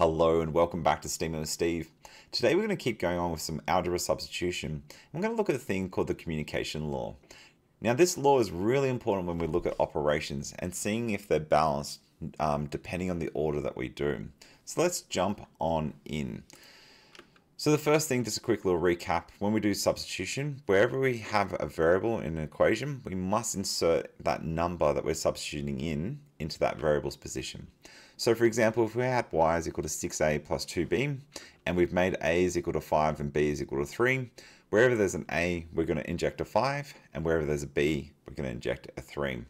Hello and welcome back to STEAM IT with Steve. Today we're going to keep going on with some algebra substitution. We're going to look at a thing called the communication law. Now this law is really important when we look at operations and seeing if they're balanced um, depending on the order that we do. So let's jump on in. So the first thing, just a quick little recap, when we do substitution, wherever we have a variable in an equation, we must insert that number that we're substituting in into that variable's position. So for example, if we had y is equal to 6a plus 2b, and we've made a is equal to 5 and b is equal to 3, wherever there's an a, we're going to inject a 5, and wherever there's a b, we're going to inject a 3.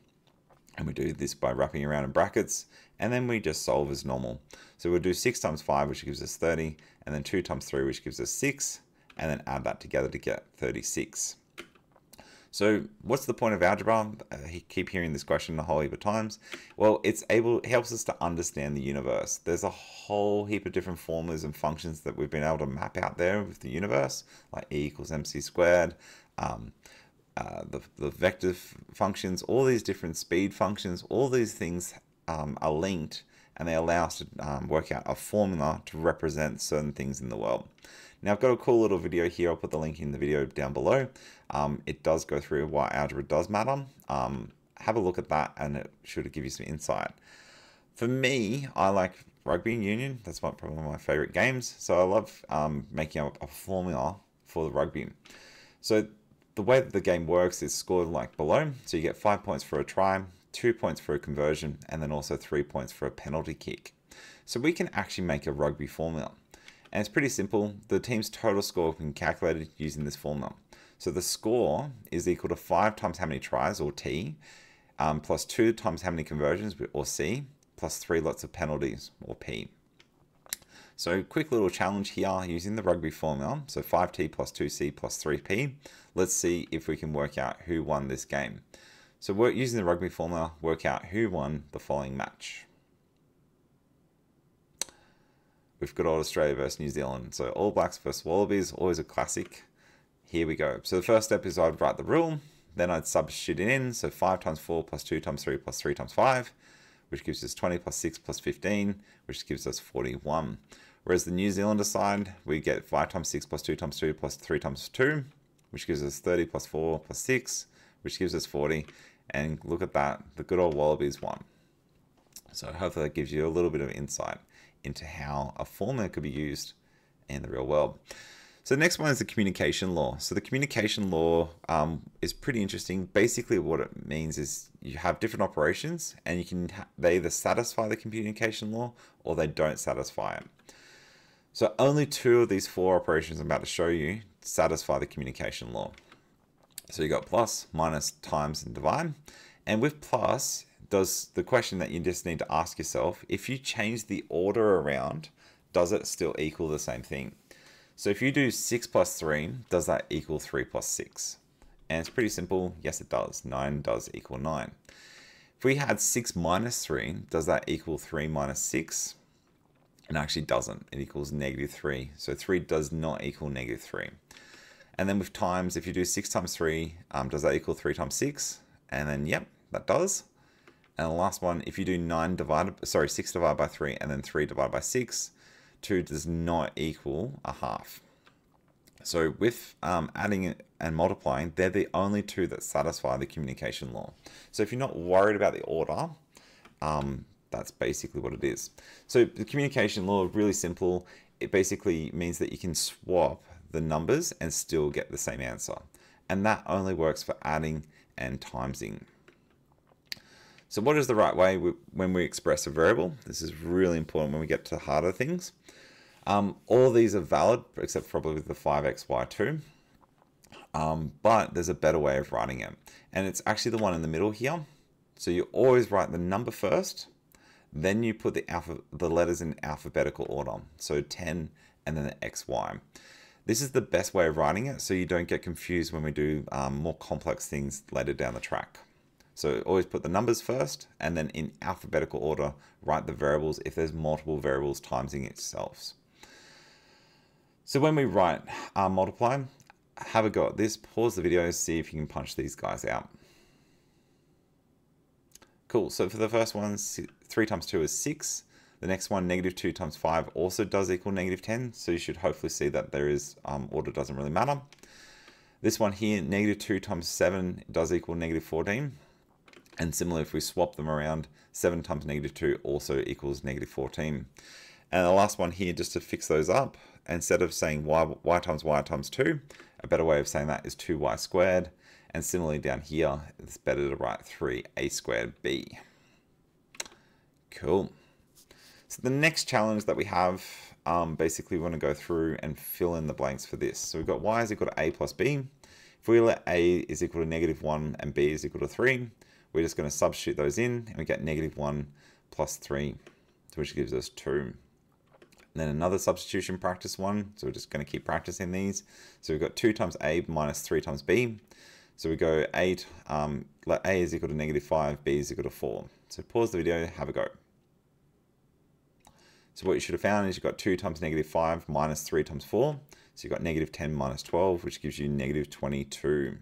And we do this by wrapping around in brackets, and then we just solve as normal. So we'll do 6 times 5, which gives us 30, and then 2 times 3, which gives us 6, and then add that together to get 36. So what's the point of algebra? I uh, keep hearing this question a whole heap of times. Well, it's able helps us to understand the universe. There's a whole heap of different formulas and functions that we've been able to map out there with the universe, like E equals mc squared, um, uh, the, the vector functions, all these different speed functions, all these things um, are linked and they allow us to um, work out a formula to represent certain things in the world. Now I've got a cool little video here, I'll put the link in the video down below. Um, it does go through why algebra does matter. Um, have a look at that and it should give you some insight. For me, I like rugby union. That's one, probably one of my favorite games. So I love um, making up a formula for the rugby. So the way that the game works is scored like below. So you get five points for a try, two points for a conversion, and then also three points for a penalty kick. So we can actually make a rugby formula. And it's pretty simple. The team's total score can be calculated using this formula. So the score is equal to 5 times how many tries, or T, um, plus 2 times how many conversions, or C, plus 3 lots of penalties, or P. So quick little challenge here using the rugby formula. So 5T plus 2C plus 3P. Let's see if we can work out who won this game. So we're using the rugby formula, work out who won the following match. We've got All Australia versus New Zealand. So All Blacks versus Wallabies, always a classic. Here we go. So the first step is I'd write the rule, then I'd substitute it in. So 5 times 4 plus 2 times 3 plus 3 times 5, which gives us 20 plus 6 plus 15, which gives us 41. Whereas the New Zealander side, we get 5 times 6 plus 2 times 2 plus 3 times 2, which gives us 30 plus 4 plus 6, which gives us 40. And look at that, the good old Wallabies won. So hopefully that gives you a little bit of insight into how a formula could be used in the real world. So the next one is the communication law. So the communication law um, is pretty interesting. Basically, what it means is you have different operations, and you can they either satisfy the communication law or they don't satisfy it. So only two of these four operations I'm about to show you satisfy the communication law. So you got plus, minus, times, and divide. And with plus, does the question that you just need to ask yourself, if you change the order around, does it still equal the same thing? So if you do 6 plus 3, does that equal 3 plus 6? And it's pretty simple. Yes, it does. 9 does equal 9. If we had 6 minus 3, does that equal 3 minus 6? It actually doesn't. It equals negative 3. So 3 does not equal negative 3. And then with times, if you do 6 times 3, um, does that equal 3 times 6? And then, yep, that does. And the last one, if you do 9 divided, sorry, 6 divided by 3 and then 3 divided by 6, 2 does not equal a half. So with um, adding and multiplying, they're the only two that satisfy the communication law. So if you're not worried about the order, um, that's basically what it is. So the communication law really simple. It basically means that you can swap the numbers and still get the same answer. And that only works for adding and timesing. So what is the right way when we express a variable? This is really important when we get to the harder things. Um, all these are valid, except probably the 5xy2. Um, but there's a better way of writing it. And it's actually the one in the middle here. So you always write the number first, then you put the, alpha, the letters in alphabetical order. So 10 and then the xy. This is the best way of writing it so you don't get confused when we do um, more complex things later down the track. So always put the numbers first and then in alphabetical order, write the variables if there's multiple variables timesing itself. So when we write uh, multiply, have a go at this, pause the video, see if you can punch these guys out. Cool, so for the first one, 3 times 2 is 6. The next one, negative 2 times 5, also does equal negative 10. So you should hopefully see that there is um, order doesn't really matter. This one here, negative 2 times 7 does equal negative 14. And similarly, if we swap them around, 7 times negative 2 also equals negative 14. And the last one here, just to fix those up, instead of saying y, y times y times 2, a better way of saying that is 2y squared. And similarly down here, it's better to write 3a squared b. Cool. So the next challenge that we have, um, basically we want to go through and fill in the blanks for this. So we've got y is equal to a plus b. If we let a is equal to negative 1 and b is equal to 3, we're just going to substitute those in and we get negative 1 plus 3, which gives us 2. And then another substitution practice one. So we're just going to keep practicing these. So we've got 2 times a minus 3 times b. So we go 8, um, let a is equal to negative 5, b is equal to 4. So pause the video, have a go. So what you should have found is you've got 2 times negative 5 minus 3 times 4. So you've got negative 10 minus 12, which gives you negative 22.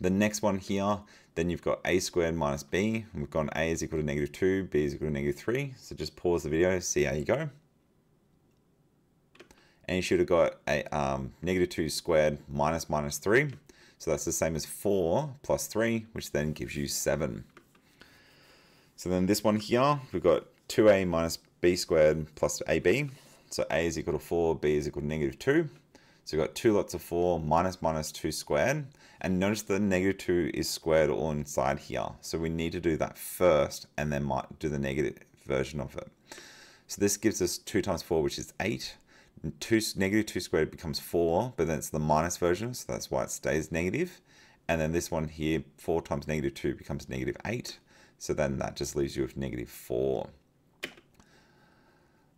The next one here, then you've got a squared minus b. We've got a is equal to negative 2, b is equal to negative 3. So just pause the video, see how you go. And you should have got a um, negative 2 squared minus minus 3. So that's the same as 4 plus 3, which then gives you 7. So then this one here, we've got 2a minus b squared plus ab. So a is equal to 4, b is equal to negative 2. So we've got two lots of 4 minus minus 2 squared. And notice the negative 2 is squared all inside here. So we need to do that first and then might do the negative version of it. So this gives us 2 times 4, which is 8. Two, negative 2 squared becomes 4, but then it's the minus version, so that's why it stays negative. And then this one here, 4 times negative 2 becomes negative 8. So then that just leaves you with negative 4.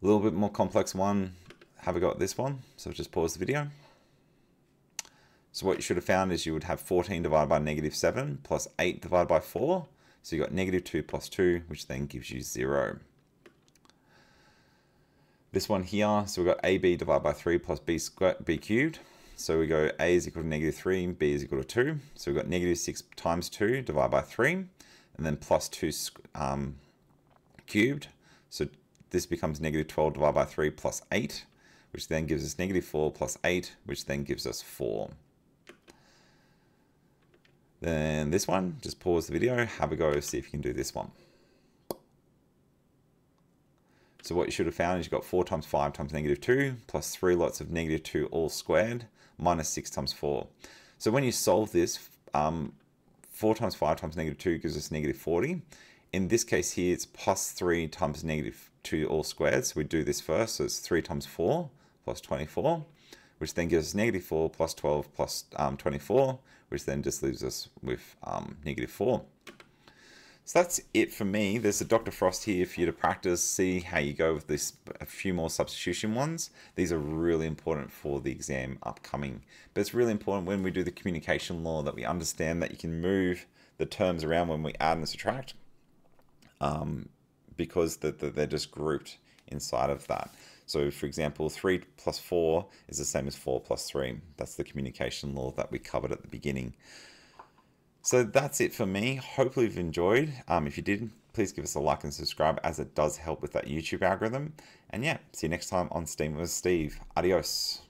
A little bit more complex one, have a go at this one. So just pause the video. So what you should have found is you would have 14 divided by negative 7 plus 8 divided by 4. So you got negative 2 plus 2, which then gives you 0. This one here, so we've got AB divided by 3 plus B, squared, B cubed. So we go A is equal to negative 3, B is equal to 2. So we've got negative 6 times 2 divided by 3, and then plus 2 um, cubed. So this becomes negative 12 divided by 3 plus 8, which then gives us negative 4 plus 8, which then gives us 4. Then this one, just pause the video, have a go, see if you can do this one. So what you should have found is you've got 4 times 5 times negative 2 plus 3 lots of negative 2 all squared minus 6 times 4. So when you solve this, um, 4 times 5 times negative 2 gives us negative 40. In this case here, it's plus 3 times negative 2 all squared. So we do this first. So it's 3 times 4 plus 24, which then gives us negative 4 plus 12 plus, um, 24, which then just leaves us with um, negative 4. So that's it for me. There's a Dr. Frost here for you to practice, see how you go with this, a few more substitution ones. These are really important for the exam upcoming. But it's really important when we do the communication law that we understand that you can move the terms around when we add and subtract um, because the, the, they're just grouped inside of that. So for example, 3 plus 4 is the same as 4 plus 3. That's the communication law that we covered at the beginning. So that's it for me. Hopefully you've enjoyed. Um, if you did, please give us a like and subscribe as it does help with that YouTube algorithm. And yeah, see you next time on STEAM with Steve. Adios.